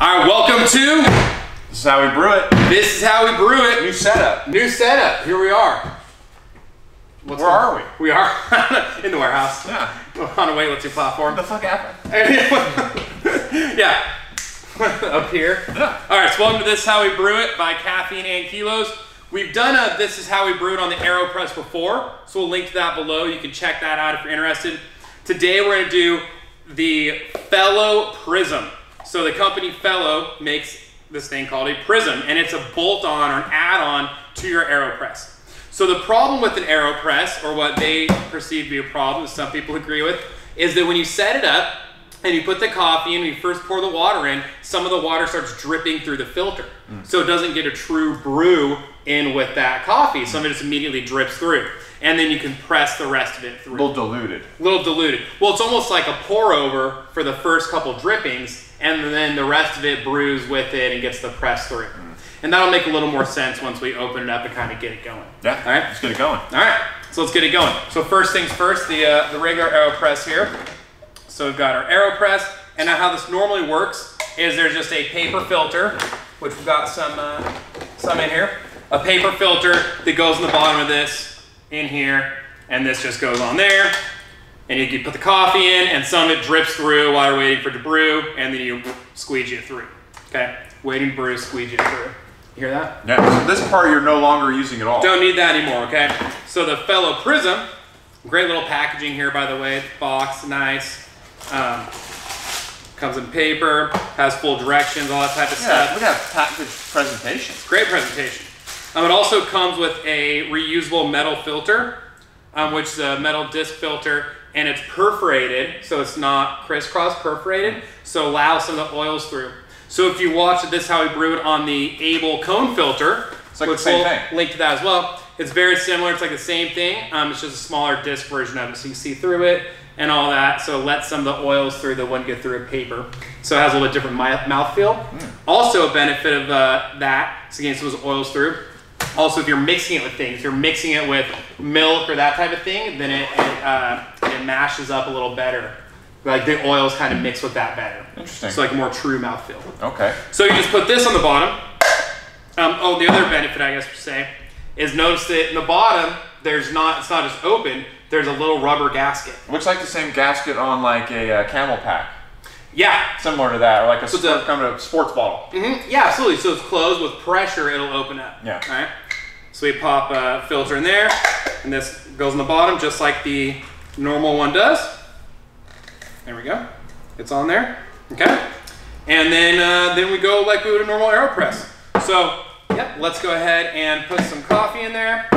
All right, welcome to This is how we brew it. This is How We Brew It. New setup. New setup. Here we are. What's Where are we? We are in the warehouse. Yeah. On a weightlifting platform. What the fuck happened? yeah. Up here. Yeah. All right, so welcome to This is How We Brew It by Caffeine and Kilos. We've done a This is How We Brew It on the AeroPress before, so we'll link to that below. You can check that out if you're interested. Today we're gonna do the Fellow Prismo. So the company Fellow makes this thing called a Prismo, and it's a bolt-on or an add-on to your AeroPress. So the problem with an AeroPress, or what they perceive to be a problem, some people agree with, is that when you set it up, and you put the coffee in, when you first pour the water in, some of the water starts dripping through the filter. So it doesn't get a true brew in with that coffee. Some of it just immediately drips through. And then you can press the rest of it A through. little diluted. A little diluted. Well, it's almost like a pour over for the first couple drippings, and then the rest of it brews with it and gets the press through. And that'll make a little more sense once we open it up and kind of get it going. Yeah. All right. Let's get it going. All right, so let's get it going. So first things first, the uh, the regular AeroPress here. So we've got our AeroPress, and now how this normally works is there's just a paper filter, which we've got some uh, some in here. A paper filter that goes in the bottom of this, in here, and this just goes on there. And you can put the coffee in, and some of it drips through while you're waiting for it to brew, and then you squeegee it through. Okay, waiting to brew, squeegee it through. You hear that? Yeah. So this part you're no longer using at all. Don't need that anymore, okay? So the Fellow Prismo, great little packaging here, by the way. Box, nice. Um, comes in paper, has full directions, all that type of Yeah. stuff. Look at that package presentation. Great presentation. Um, it also comes with a reusable metal filter, um, which is a metal disc filter, and it's perforated, so it's not crisscross perforated, so allows some of the oils through. So if you watch this how we brew it on the Able Kone filter, It's like the same we'll thing. link to that as well. It's very similar. It's like the same thing. Um, it's just a smaller disc version of it, so you see through it and all that. So let some of the oils through that wouldn't get through a paper. So it has a little bit different mouthfeel. Hmm. Also, a benefit of uh, that, so again, so those oils through. Also, if you're mixing it with things, if you're mixing it with milk or that type of thing, then it it, uh, it mashes up a little better. Like the oils kind of mix with that better. Interesting. So like more true mouthfeel. Okay. So you just put this on the bottom. Um, oh, the other benefit I guess to say is notice that in the bottom there's not it's not just open. There's a little rubber gasket. Looks like the same gasket on like a uh, CamelBak. Yeah, Similar to that, or like a So sport, kind of sports bottle. hmm yeah, absolutely. So it's closed with pressure, it'll open up. Yeah. All right. So we pop a filter in there, and this goes in the bottom just like the normal one does. There we go. It's on there. Okay. And then uh, then we go like we would a normal AeroPress. So yep, let's go ahead and put some coffee in there.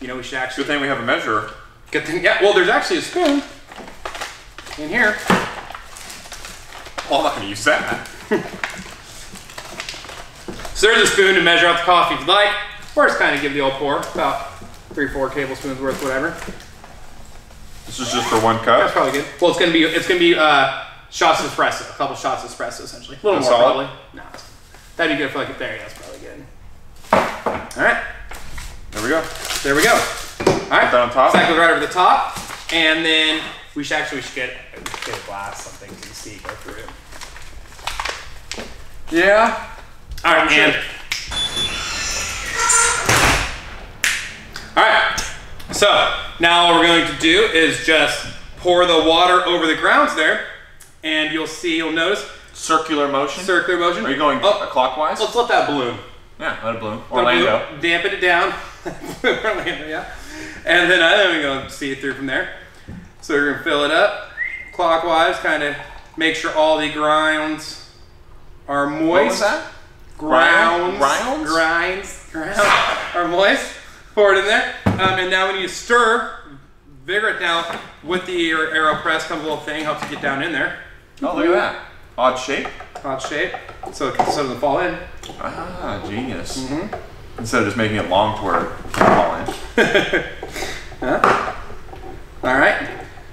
You know we should actually Good thing we have a measure. Good thing. Yeah. Well, there's actually a spoon in here. Well, I'm not going to use that. So there's a spoon to measure out the coffee if you'd like, or just kind of give the old pour, about three, four tablespoons worth, whatever. This is just for one cup. That's probably good. Well, it's gonna be it's gonna be uh, shots of espresso, a couple shots of espresso essentially. A little That's more solid? probably. No, that'd be good for like a there. That's probably good. All right, There we go. there we go. All right, that on top? So that goes right over the top, and then we should actually we should get get a glass something so you can see go through it. Yeah. All right, Sure. and all right. So now what we're going to do is just pour the water over the grounds there, and you'll see, you'll notice Circular motion. circular motion. Are you going Oh, clockwise? let's let that bloom. Yeah, let it bloom. Orlando. bloom, Dampen it down. Orlando, yeah. And then I then we're going to see it through from there. So we're going to fill it up clockwise, kind of make sure all the grinds are moist. What was that? grounds, Grounds? grinds, grounds are moist. Pour it in there, um, and now when you stir, vigor it down with the AeroPress comes a little thing, helps you get down in there. Oh, look at that. Odd shape. Odd shape, so it, so it doesn't fall in. Ah, genius. Mm-hmm. Instead of just making it long to where it can fall in. All right.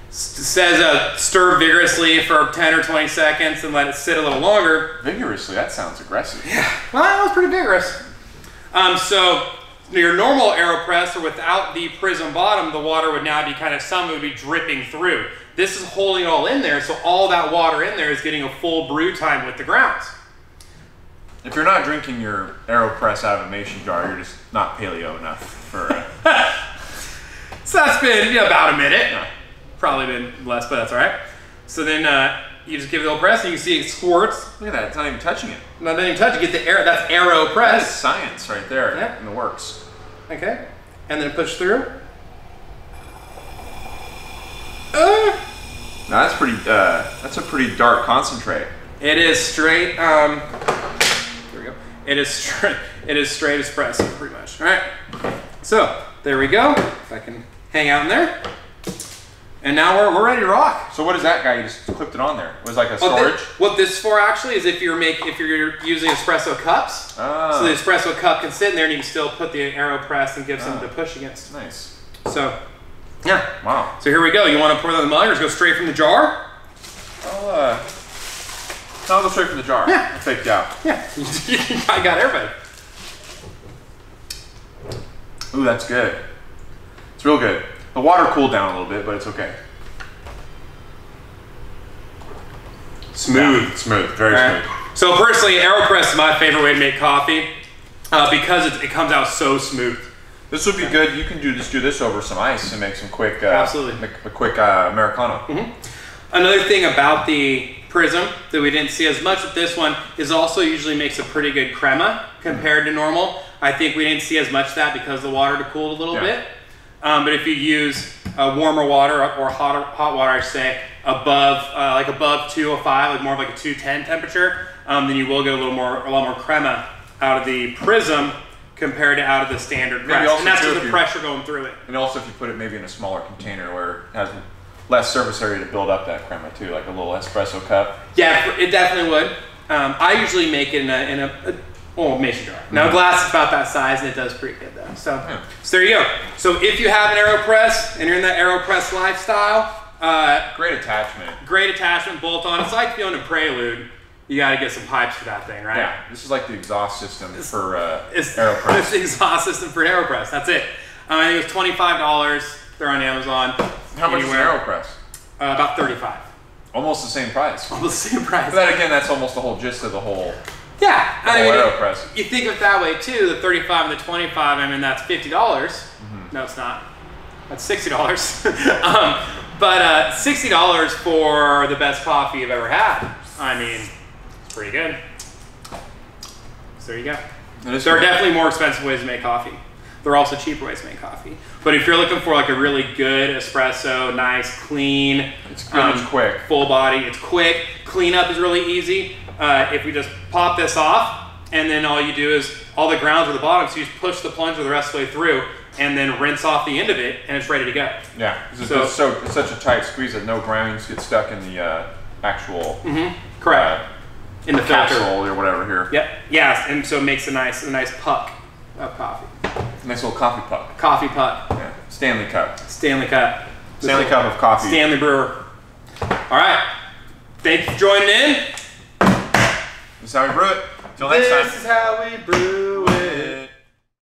S- says uh, stir vigorously for 10 or 20 seconds and let it sit a little longer. Vigorously, that sounds aggressive. Yeah. Well, that was pretty vigorous. Um, so your normal AeroPress or without the Prismo bottom, the water would now be kind of some would be dripping through. This is holding it all in there, so all that water in there is getting a full brew time with the grounds. If you're not drinking your AeroPress out of a mason jar, you're just not paleo enough for. Uh, So that's been you know, about a minute. Probably been less, but that's all right. So then uh, you just give it a little press, and you can see it squirts. look at that, it's not even touching it. Not even touching. Get the air. That's aero That is press. science right there Yeah. in the works. Okay, and then push through. Uh, Now that's pretty. Uh, that's a pretty dark concentrate. it is straight. Um, there we go. It is straight. It is straight espresso, pretty much. All right. So there we go. If I can hang out in there. And now we're, we're ready to rock. So what is that guy? You just clipped it on there. It was like a What, storage. what this for actually is if you're make if you're using espresso cups. Ah. So the espresso cup can sit in there and you can still put the AeroPress and give something Ah. to push against. Nice. So, yeah. Wow. So here we go. You want to pour that in the mug or just go straight from the jar? I'll, uh, I'll go straight from the jar. Yeah. I'll fake you out. Yeah. I got everybody. Ooh, that's good. It's real good. The water cooled down a little bit, but it's okay. Smooth. Yeah, smooth. Very Alright. smooth. So personally, AeroPress is my favorite way to make coffee uh, because it, it comes out so smooth. This would be good. You can do just do this over some ice and make some quick. Uh, Absolutely. Make a quick uh, americano. Another thing about the Prismo that we didn't see as much with this one is also usually makes a pretty good crema compared to normal. I think we didn't see as much of that because the water cooled a little Yeah. bit. Um, but if you use uh, warmer water or hotter, hot water, I say, above uh, like above 205, like more of like a 210 temperature, um, then you will get a little more, a lot more crema out of the Prismo compared to out of the standard press. And that's with the you- pressure going through it. And also, if you put it maybe in a smaller container where it has less surface area to build up that crema too, like a little espresso cup. Yeah, it definitely would. Um, I usually make it in a, in a, a oh, mason jar. Now glass is about that size and it does pretty good though. So, Yeah. so there you go. So if you have an AeroPress and you're in that AeroPress lifestyle, uh, Great attachment. great attachment, bolt on. It's like own a Prelude, you got to get some pipes for that thing, right? Yeah, this is like the exhaust system for uh, It's, it's AeroPress. the exhaust system for AeroPress. That's it. Um, I think it was twenty five dollars. They're on Amazon. How much is. AeroPress? Uh, about thirty five. Almost the same price. Almost the same price. But then again, that's almost the whole gist of the whole. Yeah, I whole mean, you think of it that way too. The thirty-five and the twenty-five. I mean, that's fifty dollars. Mm-hmm. No, it's not. That's sixty dollars. um, but uh, sixty dollars for the best coffee you've ever had. I mean, it's pretty good. So there you go. There are definitely more expensive ways to make coffee. There are also cheaper ways to make coffee. But if you're looking for like a really good espresso, nice, clean, um, It's good, it's quick. full body, it's quick. Cleanup is really easy. Uh, if we just pop this off, and then all you do is all the grounds are the bottom, so you just push the plunger the rest of the way through, and then rinse off the end of it, and it's ready to go. Yeah, it's, So- it's so it's such a tight squeeze that no grounds get stuck in the uh, actual Correct. uh, In the filter. or whatever here. Yep. Yes, and so it makes a nice, a nice puck of coffee. Nice little coffee puck. Coffee puck. Yeah. Stanley Cup. Stanley Cup. Stanley Cup of coffee. Stanley Brewer. All right. Thank you for joining in. This is how we brew it. Till next time. This is how we brew.